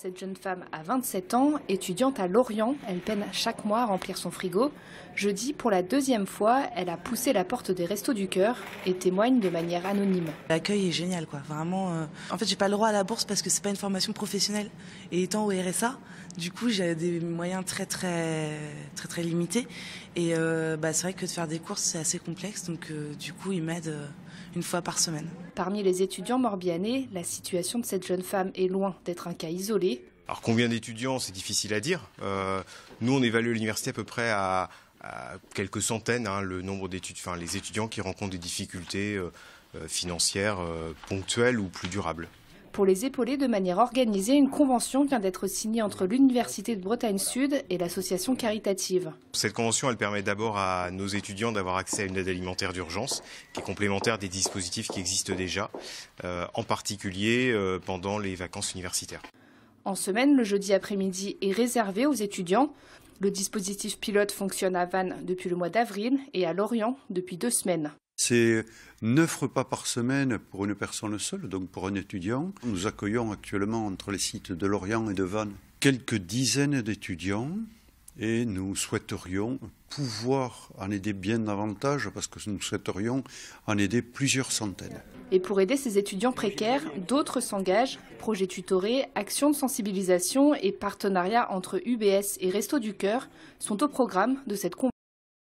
Cette jeune femme a 27 ans, étudiante à Lorient. Elle peine chaque mois à remplir son frigo. Jeudi, pour la deuxième fois, elle a poussé la porte des Restos du Cœur et témoigne de manière anonyme. L'accueil est génial, quoi. Vraiment. euh, En fait, j'ai pas le droit à la bourse parce que c'est pas une formation professionnelle. Et étant au RSA, du coup, j'ai des moyens très, très, très, très limités. Et euh, bah, c'est vrai que de faire des courses, c'est assez complexe. Donc, euh, du coup, ils m'aident une fois par semaine. Parmi les étudiants morbihanais, la situation de cette jeune femme est loin d'être un cas isolé. Alors combien d'étudiants, c'est difficile à dire. Euh, nous, on évalue l'université à peu près à, à quelques centaines, hein, le nombre d'étudiants, enfin les étudiants qui rencontrent des difficultés euh, euh, financières euh, ponctuelles ou plus durables. Pour les épauler de manière organisée, une convention vient d'être signée entre l'Université de Bretagne Sud et l'association caritative. Cette convention, elle permet d'abord à nos étudiants d'avoir accès à une aide alimentaire d'urgence, qui est complémentaire des dispositifs qui existent déjà, euh, en particulier euh, pendant les vacances universitaires. En semaine, le jeudi après-midi est réservé aux étudiants. Le dispositif pilote fonctionne à Vannes depuis le mois d'avril et à Lorient depuis deux semaines. C'est neuf repas par semaine pour une personne seule, donc pour un étudiant. Nous accueillons actuellement entre les sites de Lorient et de Vannes quelques dizaines d'étudiants et nous souhaiterions pouvoir en aider bien davantage parce que nous souhaiterions en aider plusieurs centaines. Et pour aider ces étudiants précaires, d'autres s'engagent. Projets tutorés, actions de sensibilisation et partenariats entre UBS et Restos du Cœur sont au programme de cette convention.